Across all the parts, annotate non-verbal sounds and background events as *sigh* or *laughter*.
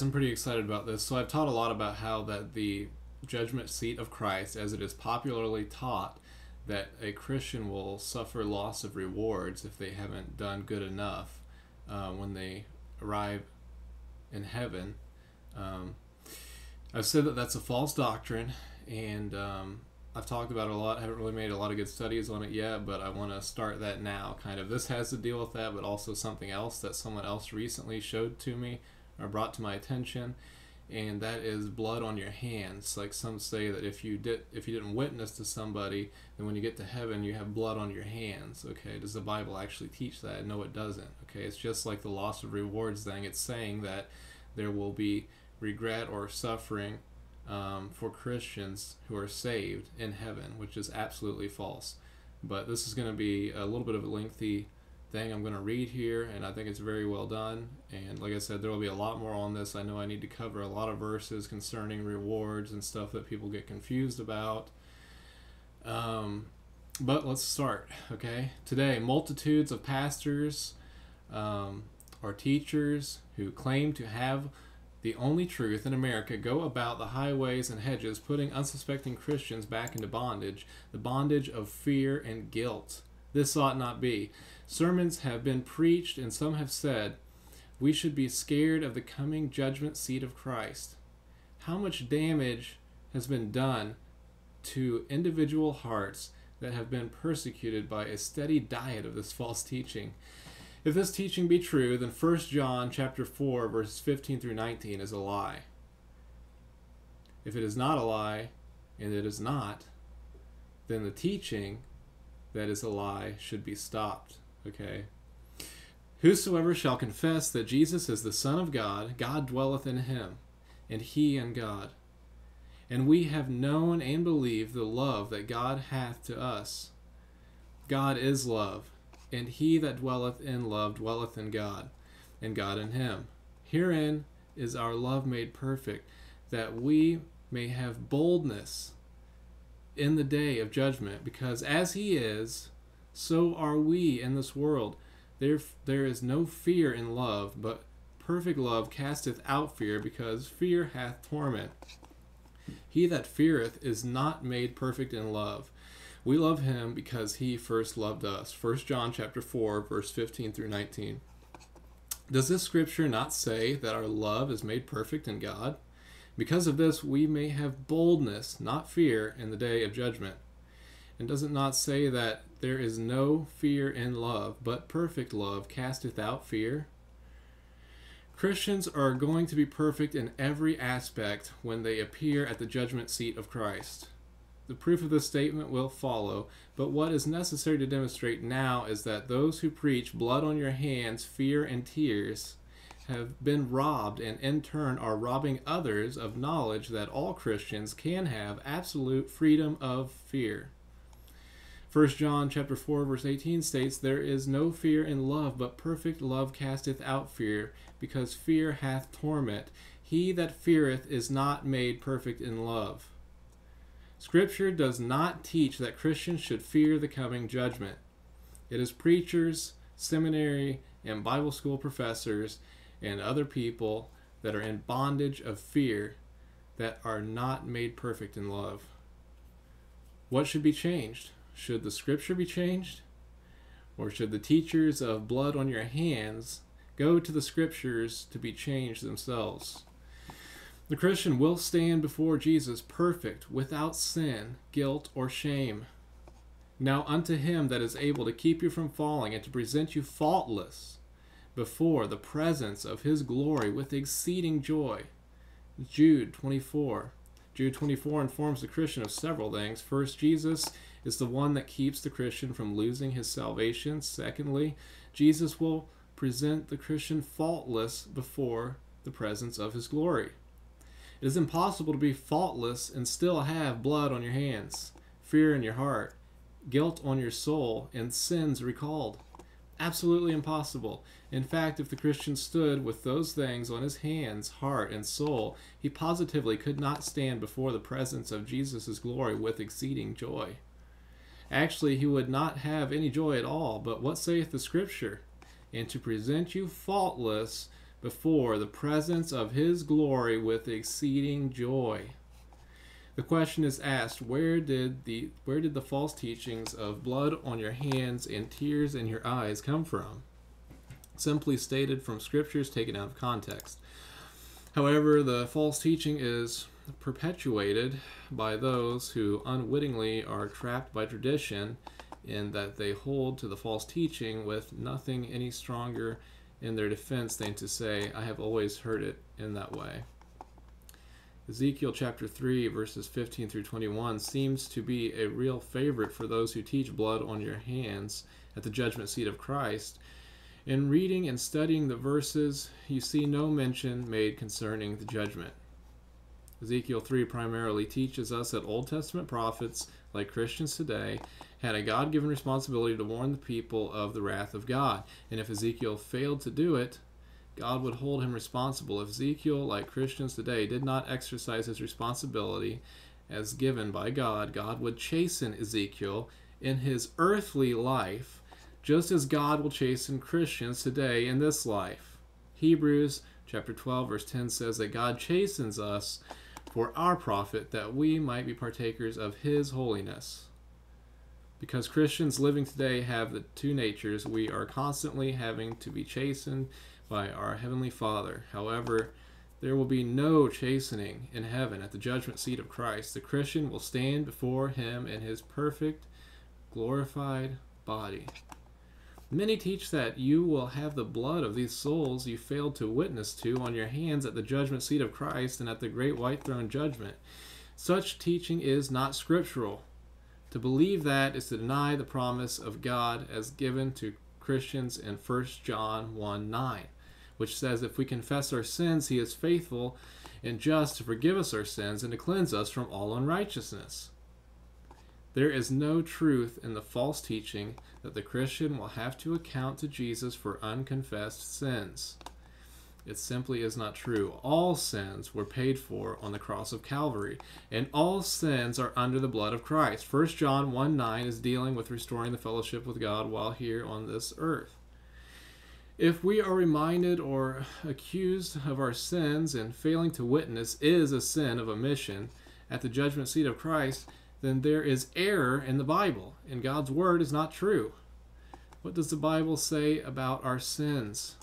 guys, I'm pretty excited about this. So I've taught a lot about how that the judgment seat of Christ, as it is popularly taught, that a Christian will suffer loss of rewards if they haven't done good enough uh, when they arrive in heaven. Um, I've said that that's a false doctrine, and um, I've talked about it a lot. I haven't really made a lot of good studies on it yet, but I want to start that now. Kind of this has to deal with that, but also something else that someone else recently showed to me or brought to my attention and that is blood on your hands. Like some say that if you did if you didn't witness to somebody, then when you get to heaven you have blood on your hands. Okay, does the Bible actually teach that? No, it doesn't. Okay, it's just like the loss of rewards thing. It's saying that there will be regret or suffering um, for Christians who are saved in heaven, which is absolutely false. But this is going to be a little bit of a lengthy thing I'm going to read here, and I think it's very well done. And like I said, there will be a lot more on this. I know I need to cover a lot of verses concerning rewards and stuff that people get confused about. Um, but let's start, okay? Today, multitudes of pastors um, or teachers who claim to have the only truth in America go about the highways and hedges, putting unsuspecting Christians back into bondage, the bondage of fear and guilt. This ought not be. Sermons have been preached, and some have said, we should be scared of the coming judgment seat of Christ. How much damage has been done to individual hearts that have been persecuted by a steady diet of this false teaching? If this teaching be true, then 1 John chapter 4 verses 15 through 19 is a lie. If it is not a lie, and it is not, then the teaching that is a lie should be stopped. Okay? Whosoever shall confess that Jesus is the Son of God, God dwelleth in him, and he in God. And we have known and believed the love that God hath to us. God is love, and he that dwelleth in love dwelleth in God, and God in him. Herein is our love made perfect, that we may have boldness in the day of judgment, because as he is, so are we in this world. There, there is no fear in love, but perfect love casteth out fear, because fear hath torment. He that feareth is not made perfect in love. We love him because he first loved us. 1 John chapter 4, verse 15 through 19. Does this scripture not say that our love is made perfect in God? Because of this, we may have boldness, not fear, in the day of judgment. And does it not say that there is no fear in love, but perfect love casteth out fear? Christians are going to be perfect in every aspect when they appear at the judgment seat of Christ. The proof of this statement will follow, but what is necessary to demonstrate now is that those who preach blood on your hands, fear, and tears have been robbed and in turn are robbing others of knowledge that all Christians can have absolute freedom of fear. 1 John chapter 4 verse 18 states there is no fear in love but perfect love casteth out fear because fear hath torment. He that feareth is not made perfect in love. Scripture does not teach that Christians should fear the coming judgment. It is preachers seminary and Bible school professors and other people that are in bondage of fear that are not made perfect in love. What should be changed should the scripture be changed? Or should the teachers of blood on your hands go to the scriptures to be changed themselves? The Christian will stand before Jesus perfect, without sin, guilt, or shame. Now unto him that is able to keep you from falling and to present you faultless before the presence of his glory with exceeding joy. Jude 24. Jude 24 informs the Christian of several things. First, Jesus is the one that keeps the Christian from losing his salvation. Secondly, Jesus will present the Christian faultless before the presence of his glory. It is impossible to be faultless and still have blood on your hands, fear in your heart, guilt on your soul, and sins recalled. Absolutely impossible. In fact, if the Christian stood with those things on his hands, heart, and soul, he positively could not stand before the presence of Jesus' glory with exceeding joy. Actually, he would not have any joy at all. But what saith the Scripture? And to present you faultless before the presence of his glory with exceeding joy. The question is asked, where did the where did the false teachings of blood on your hands and tears in your eyes come from? Simply stated from scriptures taken out of context. However, the false teaching is perpetuated by those who unwittingly are trapped by tradition in that they hold to the false teaching with nothing any stronger in their defense than to say, I have always heard it in that way. Ezekiel chapter 3, verses 15 through 21 seems to be a real favorite for those who teach blood on your hands at the judgment seat of Christ. In reading and studying the verses, you see no mention made concerning the judgment. Ezekiel 3 primarily teaches us that Old Testament prophets, like Christians today, had a God given responsibility to warn the people of the wrath of God. And if Ezekiel failed to do it, God would hold him responsible. If Ezekiel, like Christians today, did not exercise his responsibility as given by God, God would chasten Ezekiel in his earthly life, just as God will chasten Christians today in this life. Hebrews chapter 12 verse 10 says that God chastens us for our profit that we might be partakers of his holiness. Because Christians living today have the two natures, we are constantly having to be chastened by our Heavenly Father. However, there will be no chastening in heaven at the judgment seat of Christ. The Christian will stand before Him in His perfect, glorified body. Many teach that you will have the blood of these souls you failed to witness to on your hands at the judgment seat of Christ and at the great white throne judgment. Such teaching is not scriptural. To believe that is to deny the promise of God as given to Christians in 1 John 1 9, which says, If we confess our sins, he is faithful and just to forgive us our sins and to cleanse us from all unrighteousness. There is no truth in the false teaching that the Christian will have to account to Jesus for unconfessed sins. It simply is not true. All sins were paid for on the cross of Calvary, and all sins are under the blood of Christ. 1 John 1 9 is dealing with restoring the fellowship with God while here on this earth. If we are reminded or accused of our sins and failing to witness is a sin of omission at the judgment seat of Christ, then there is error in the Bible, and God's word is not true. What does the Bible say about our sins?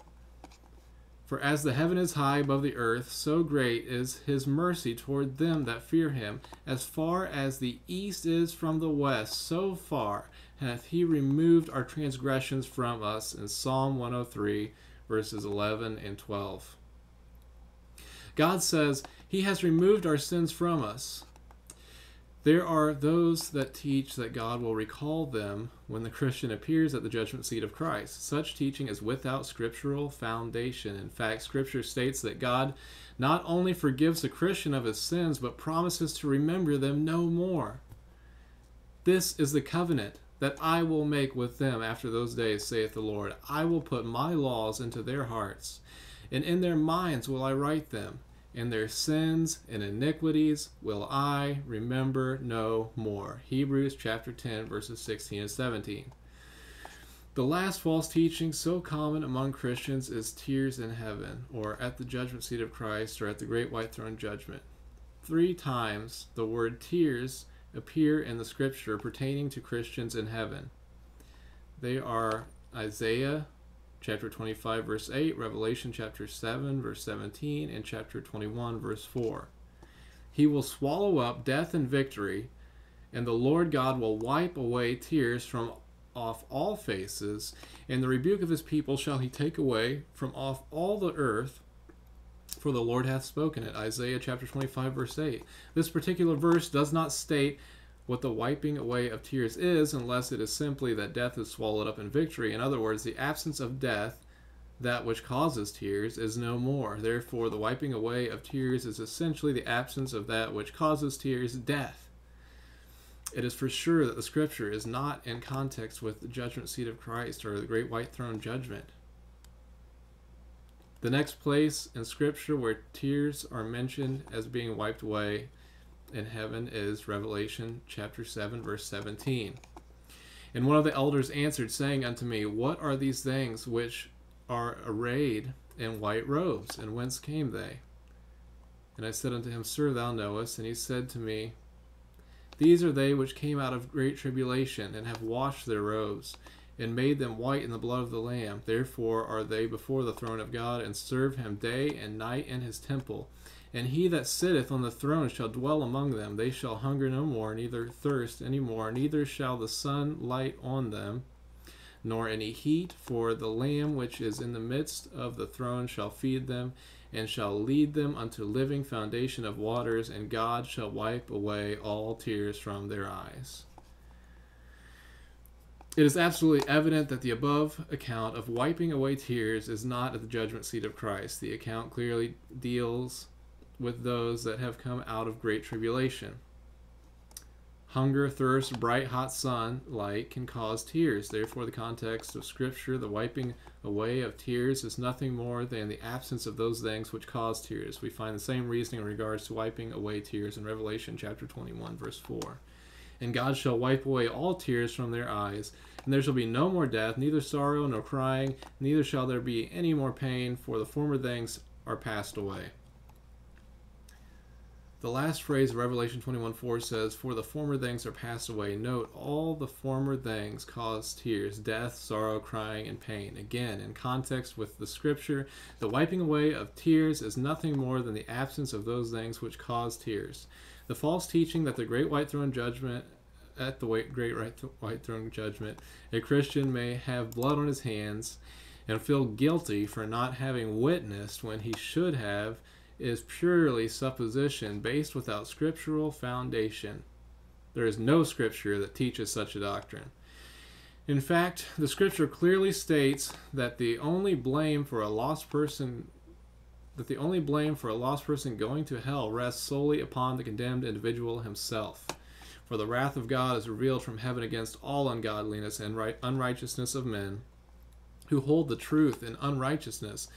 For as the heaven is high above the earth, so great is his mercy toward them that fear him. As far as the east is from the west, so far hath he removed our transgressions from us. In Psalm 103, verses 11 and 12. God says, He has removed our sins from us. There are those that teach that God will recall them when the Christian appears at the judgment seat of Christ. Such teaching is without scriptural foundation. In fact, Scripture states that God not only forgives the Christian of his sins, but promises to remember them no more. This is the covenant that I will make with them after those days, saith the Lord. I will put my laws into their hearts, and in their minds will I write them and their sins and iniquities will I remember no more. Hebrews chapter 10, verses 16 and 17. The last false teaching so common among Christians is tears in heaven, or at the judgment seat of Christ, or at the great white throne judgment. Three times the word tears appear in the scripture pertaining to Christians in heaven. They are Isaiah chapter 25, verse 8, Revelation chapter 7, verse 17, and chapter 21, verse 4. He will swallow up death and victory, and the Lord God will wipe away tears from off all faces, and the rebuke of his people shall he take away from off all the earth, for the Lord hath spoken it. Isaiah chapter 25, verse 8. This particular verse does not state what the wiping away of tears is, unless it is simply that death is swallowed up in victory. In other words, the absence of death, that which causes tears, is no more. Therefore, the wiping away of tears is essentially the absence of that which causes tears, death. It is for sure that the scripture is not in context with the judgment seat of Christ or the great white throne judgment. The next place in scripture where tears are mentioned as being wiped away in heaven is Revelation chapter 7, verse 17. And one of the elders answered, saying unto me, What are these things which are arrayed in white robes, and whence came they? And I said unto him, Sir, thou knowest. And he said to me, These are they which came out of great tribulation, and have washed their robes, and made them white in the blood of the Lamb. Therefore are they before the throne of God, and serve him day and night in his temple. And he that sitteth on the throne shall dwell among them. They shall hunger no more, neither thirst any more, neither shall the sun light on them, nor any heat, for the Lamb which is in the midst of the throne shall feed them, and shall lead them unto living foundation of waters, and God shall wipe away all tears from their eyes. It is absolutely evident that the above account of wiping away tears is not at the judgment seat of Christ. The account clearly deals with those that have come out of great tribulation. Hunger, thirst, bright hot sun light can cause tears. Therefore, the context of Scripture, the wiping away of tears, is nothing more than the absence of those things which cause tears. We find the same reasoning in regards to wiping away tears in Revelation chapter 21, verse 4. And God shall wipe away all tears from their eyes, and there shall be no more death, neither sorrow nor crying, neither shall there be any more pain, for the former things are passed away. The last phrase of Revelation 21 4 says, For the former things are passed away. Note, all the former things cause tears, death, sorrow, crying, and pain. Again, in context with the scripture, the wiping away of tears is nothing more than the absence of those things which cause tears. The false teaching that the great white throne judgment at the great white throne judgment, a Christian may have blood on his hands and feel guilty for not having witnessed when he should have is purely supposition based without scriptural foundation. There is no scripture that teaches such a doctrine. In fact, the scripture clearly states that the only blame for a lost person that the only blame for a lost person going to hell rests solely upon the condemned individual himself. For the wrath of God is revealed from heaven against all ungodliness and unrighteousness of men who hold the truth in unrighteousness,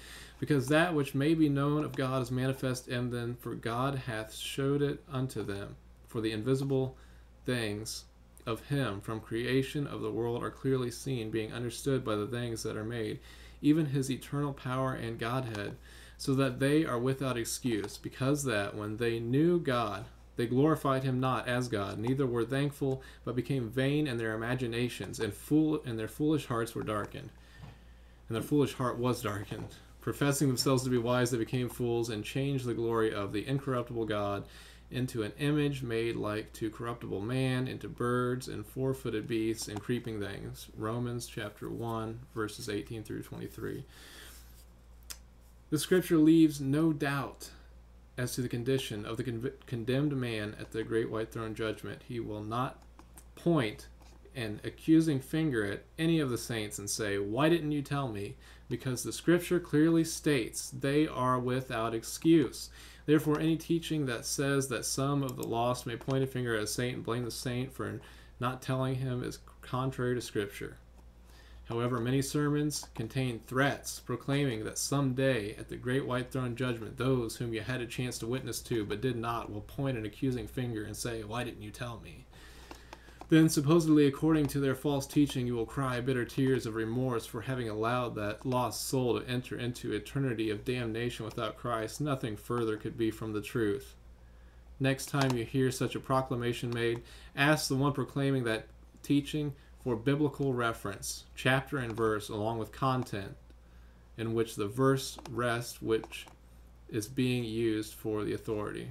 because that which may be known of God is manifest in them, for God hath showed it unto them. For the invisible things of him from creation of the world are clearly seen, being understood by the things that are made, even his eternal power and Godhead, so that they are without excuse, because that when they knew God, they glorified him not as God, neither were thankful, but became vain in their imaginations, and fool and their foolish hearts were darkened. And their foolish heart was darkened. Professing themselves to be wise, they became fools and changed the glory of the incorruptible God into an image made like to corruptible man, into birds and four footed beasts and creeping things. Romans chapter 1, verses 18 through 23. The scripture leaves no doubt as to the condition of the con- condemned man at the great white throne judgment. He will not point an accusing finger at any of the saints and say, Why didn't you tell me? because the scripture clearly states they are without excuse. Therefore, any teaching that says that some of the lost may point a finger at a saint and blame the saint for not telling him is contrary to scripture. However, many sermons contain threats proclaiming that someday at the great white throne judgment, those whom you had a chance to witness to but did not will point an accusing finger and say, Why didn't you tell me? Then, supposedly, according to their false teaching, you will cry bitter tears of remorse for having allowed that lost soul to enter into eternity of damnation without Christ. Nothing further could be from the truth. Next time you hear such a proclamation made, ask the one proclaiming that teaching for biblical reference, chapter and verse, along with content in which the verse rests, which is being used for the authority.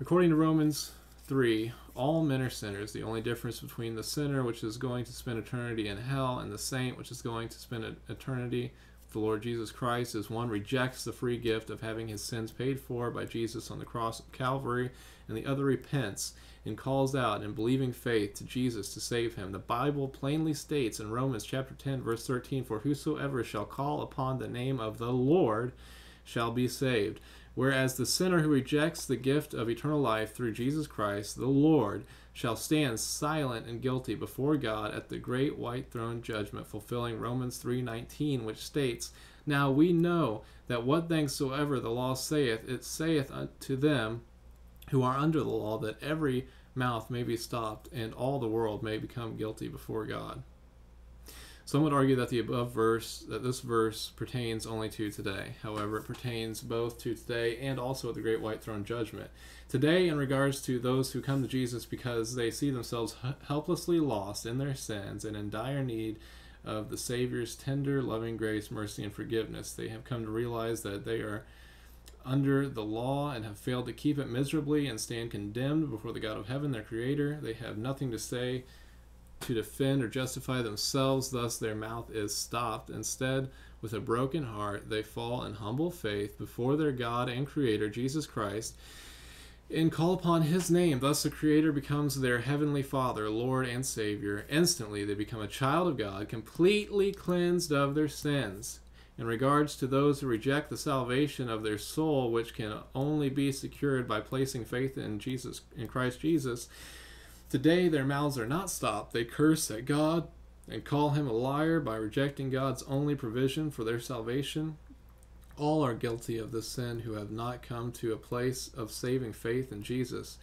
According to Romans 3, all men are sinners. The only difference between the sinner, which is going to spend eternity in hell, and the saint, which is going to spend eternity with the Lord Jesus Christ, is one rejects the free gift of having his sins paid for by Jesus on the cross of Calvary, and the other repents and calls out in believing faith to Jesus to save him. The Bible plainly states in Romans chapter 10 verse 13, "For whosoever shall call upon the name of the Lord shall be saved." Whereas the sinner who rejects the gift of eternal life through Jesus Christ, the Lord, shall stand silent and guilty before God at the great white throne judgment, fulfilling Romans 3:19, which states, "Now we know that what things soever the law saith, it saith unto them who are under the law, that every mouth may be stopped, and all the world may become guilty before God." Some would argue that the above verse, that this verse pertains only to today. However, it pertains both to today and also at the great white throne judgment. Today, in regards to those who come to Jesus because they see themselves helplessly lost in their sins and in dire need of the Savior's tender, loving grace, mercy, and forgiveness. They have come to realize that they are under the law and have failed to keep it miserably and stand condemned before the God of heaven, their Creator. They have nothing to say to defend or justify themselves, thus their mouth is stopped. Instead, with a broken heart, they fall in humble faith before their God and Creator, Jesus Christ, and call upon His name. Thus, the Creator becomes their heavenly Father, Lord, and Savior. Instantly, they become a child of God, completely cleansed of their sins. In regards to those who reject the salvation of their soul, which can only be secured by placing faith in Jesus, in Christ Jesus, Today their mouths are not stopped. They curse at God and call him a liar by rejecting God's only provision for their salvation. All are guilty of this sin who have not come to a place of saving faith in Jesus.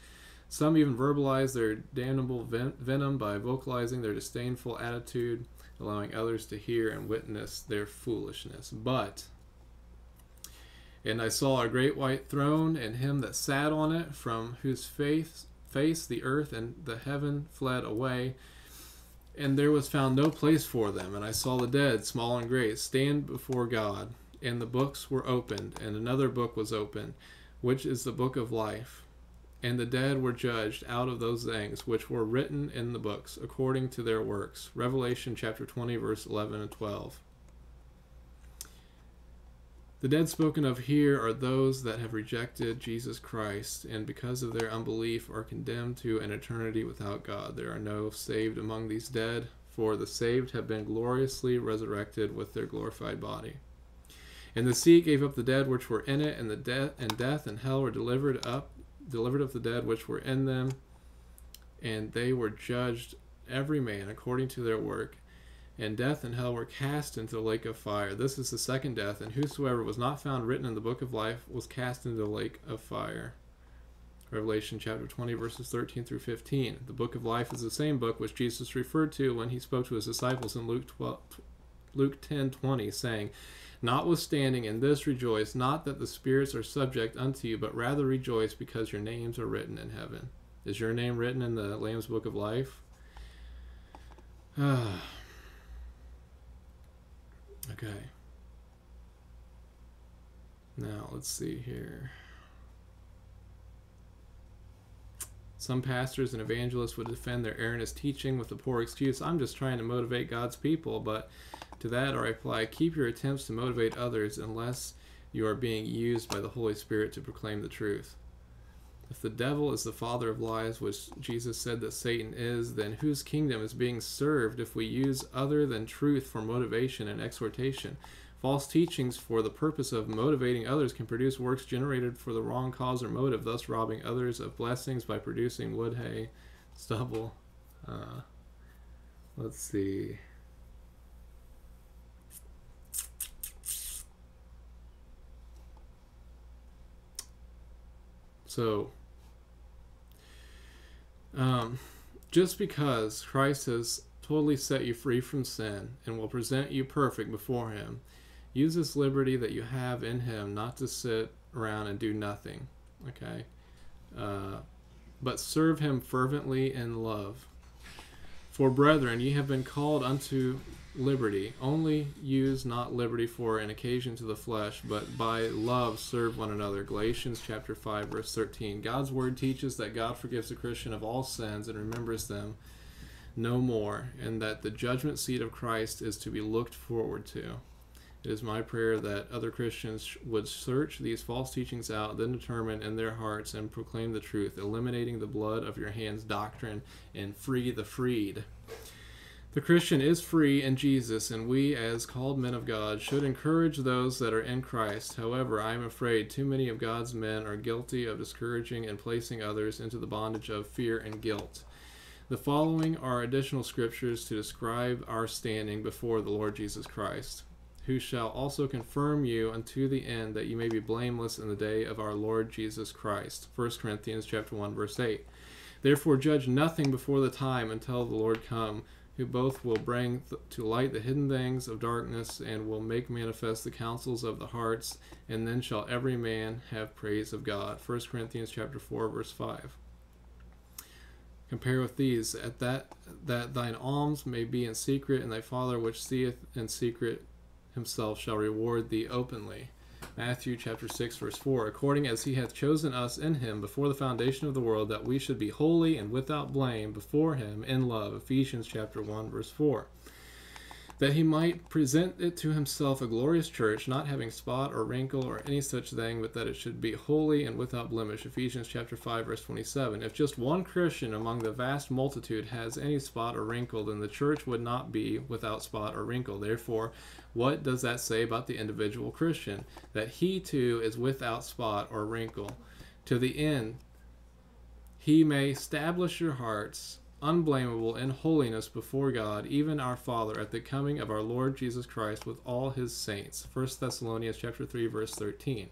Some even verbalize their damnable ven- venom by vocalizing their disdainful attitude, allowing others to hear and witness their foolishness. But, and I saw a great white throne and him that sat on it, from whose face face, the earth and the heaven fled away, and there was found no place for them. And I saw the dead, small and great, stand before God, and the books were opened, and another book was opened, which is the book of life. And the dead were judged out of those things which were written in the books, according to their works. Revelation chapter 20, verse 11 and 12. The dead spoken of here are those that have rejected Jesus Christ and because of their unbelief are condemned to an eternity without God. There are no saved among these dead, for the saved have been gloriously resurrected with their glorified body. And the sea gave up the dead which were in it, and the death and death and hell were delivered up, delivered up the dead which were in them, and they were judged every man according to their work and death and hell were cast into the lake of fire. This is the second death, and whosoever was not found written in the book of life was cast into the lake of fire. Revelation chapter 20, verses 13 through 15. The book of life is the same book which Jesus referred to when he spoke to his disciples in Luke 12, Luke 10 20, saying, Notwithstanding, in this rejoice, not that the spirits are subject unto you, but rather rejoice because your names are written in heaven. Is your name written in the Lamb's book of life? *sighs* Okay. Now, let's see here. Some pastors and evangelists would defend their erroneous teaching with the poor excuse, I'm just trying to motivate God's people, but to that I reply, keep your attempts to motivate others unless you are being used by the Holy Spirit to proclaim the truth. If the devil is the father of lies, which Jesus said that Satan is, then whose kingdom is being served if we use other than truth for motivation and exhortation? False teachings for the purpose of motivating others can produce works generated for the wrong cause or motive, thus robbing others of blessings by producing wood, hay, stubble. Uh, let's see. So, um, just because Christ has totally set you free from sin and will present you perfect before Him, use this liberty that you have in Him not to sit around and do nothing, okay? Uh, but serve Him fervently in love. For brethren, ye have been called unto liberty. Only use not liberty for an occasion to the flesh, but by love serve one another. Galatians chapter 5 verse 13. God's word teaches that God forgives a Christian of all sins and remembers them no more, and that the judgment seat of Christ is to be looked forward to. It is my prayer that other Christians would search these false teachings out, then determine in their hearts and proclaim the truth, eliminating the blood of your hands doctrine and free the freed. The Christian is free in Jesus, and we, as called men of God, should encourage those that are in Christ. However, I am afraid too many of God's men are guilty of discouraging and placing others into the bondage of fear and guilt. The following are additional scriptures to describe our standing before the Lord Jesus Christ, who shall also confirm you unto the end that you may be blameless in the day of our Lord Jesus Christ. 1 Corinthians chapter 1 verse 8. Therefore judge nothing before the time until the Lord come who both will bring th- to light the hidden things of darkness and will make manifest the counsels of the hearts and then shall every man have praise of god. 1 corinthians chapter 4 verse 5 compare with these at that that thine alms may be in secret and thy father which seeth in secret himself shall reward thee openly Matthew chapter 6 verse 4 according as he hath chosen us in him before the foundation of the world that we should be holy and without blame before him in love. Ephesians chapter 1 verse 4 that he might present it to himself a glorious church not having spot or wrinkle or any such thing but that it should be holy and without blemish. Ephesians chapter 5 verse 27 if just one Christian among the vast multitude has any spot or wrinkle then the church would not be without spot or wrinkle. Therefore what does that say about the individual Christian? That he too is without spot or wrinkle, to the end he may establish your hearts unblameable in holiness before God, even our Father, at the coming of our Lord Jesus Christ with all his saints. 1 Thessalonians chapter 3, verse 13.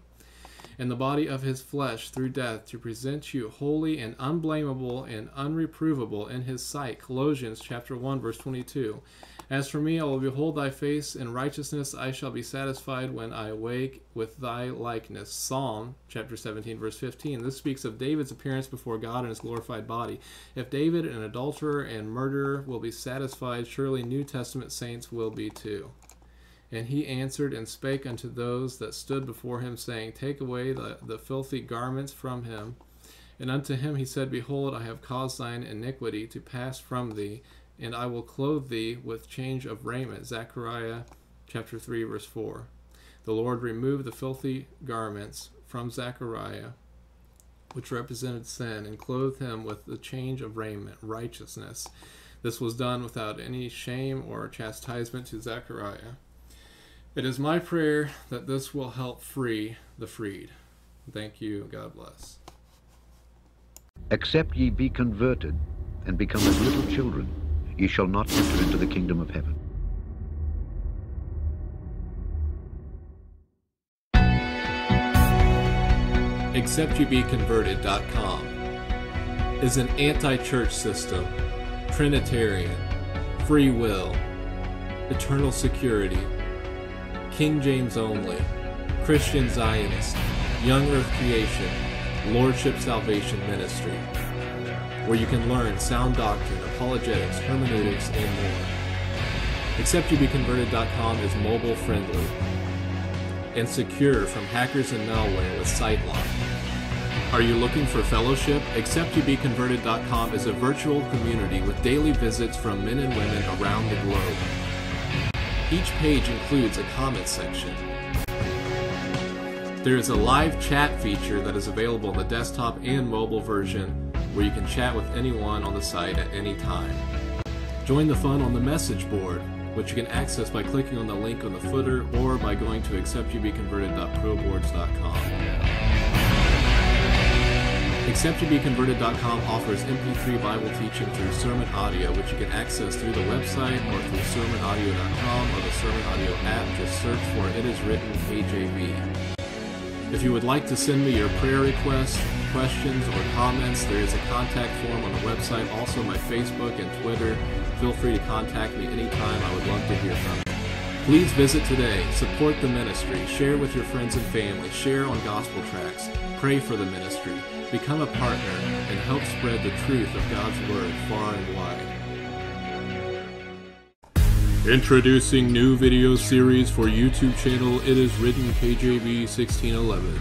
In the body of his flesh through death to present you holy and unblameable and unreprovable in his sight. Colossians chapter 1, verse 22 as for me, I will behold thy face in righteousness. I shall be satisfied when I awake with thy likeness. Psalm chapter 17, verse 15. This speaks of David's appearance before God in his glorified body. If David, an adulterer and murderer, will be satisfied, surely New Testament saints will be too. And he answered and spake unto those that stood before him, saying, Take away the, the filthy garments from him. And unto him he said, Behold, I have caused thine iniquity to pass from thee and I will clothe thee with change of raiment. Zechariah chapter 3, verse 4. The Lord removed the filthy garments from Zechariah, which represented sin, and clothed him with the change of raiment, righteousness. This was done without any shame or chastisement to Zechariah. It is my prayer that this will help free the freed. Thank you. God bless. Except ye be converted and become as little children ye shall not enter into the kingdom of heaven. ExceptYeBeConverted.com is an anti-church system, Trinitarian, free will, eternal security, King James only, Christian Zionist, Young Earth Creation, Lordship Salvation Ministry where you can learn sound doctrine, apologetics, hermeneutics, and more. ExceptYeBeConverted.com is mobile friendly and secure from hackers and malware with SiteLock. Are you looking for fellowship? ExceptYeBeConverted.com is a virtual community with daily visits from men and women around the globe. Each page includes a comment section. There is a live chat feature that is available on the desktop and mobile version where you can chat with anyone on the site at any time. Join the fun on the message board, which you can access by clicking on the link on the footer or by going to exceptyebeconverted.proboards.com. ExceptYeBeConverted.com offers MP3 Bible teaching through sermon audio, which you can access through the website or through sermonaudio.com or the Sermon Audio app. Just search for It Is Written KJV. If you would like to send me your prayer requests, questions, or comments, there is a contact form on the website, also my Facebook and Twitter. Feel free to contact me anytime. I would love to hear from you. Please visit today, support the ministry, share with your friends and family, share on gospel tracks, pray for the ministry, become a partner, and help spread the truth of God's Word far and wide. Introducing new video series for YouTube channel It Is Written KJV 1611.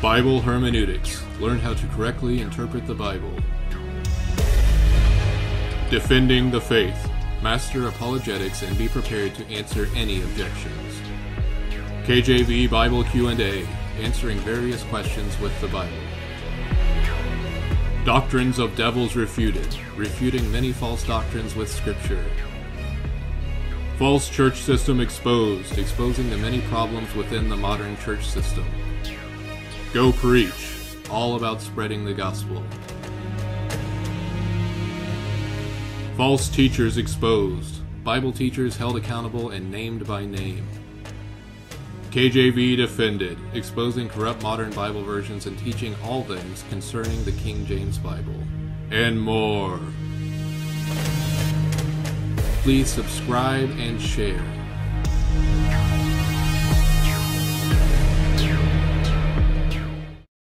Bible Hermeneutics. Learn how to correctly interpret the Bible. Defending the Faith. Master apologetics and be prepared to answer any objections. KJV Bible Q&A. Answering various questions with the Bible. Doctrines of Devils Refuted, refuting many false doctrines with Scripture. False Church System Exposed, exposing the many problems within the modern church system. Go Preach, all about spreading the gospel. False Teachers Exposed, Bible teachers held accountable and named by name. KJV Defended, exposing corrupt modern Bible versions and teaching all things concerning the King James Bible. And more. Please subscribe and share.